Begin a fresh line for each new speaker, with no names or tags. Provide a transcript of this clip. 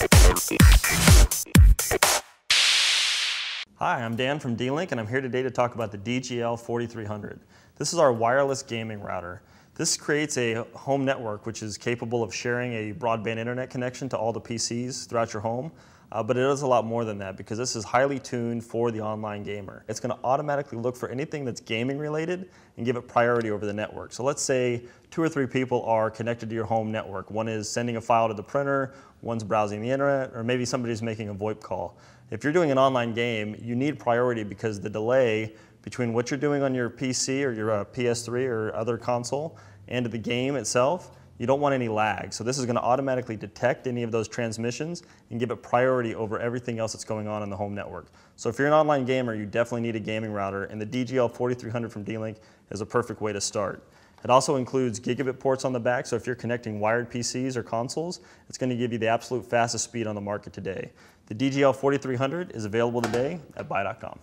Hi, I'm Dan from D-Link and I'm here today to talk about the DGL 4300. This is our wireless gaming router. This creates a home network which is capable of sharing a broadband internet connection to all the PCs throughout your home. Uh, but it does a lot more than that because this is highly tuned for the online gamer. It's going to automatically look for anything that's gaming related and give it priority over the network. So let's say two or three people are connected to your home network. One is sending a file to the printer, one's browsing the internet, or maybe somebody's making a VoIP call. If you're doing an online game, you need priority because the delay between what you're doing on your PC or your uh, PS3 or other console and the game itself you don't want any lag. So this is going to automatically detect any of those transmissions and give it priority over everything else that's going on in the home network. So if you're an online gamer, you definitely need a gaming router, and the DGL 4300 from D-Link is a perfect way to start. It also includes gigabit ports on the back, so if you're connecting wired PCs or consoles, it's going to give you the absolute fastest speed on the market today. The DGL 4300 is available today at buy.com.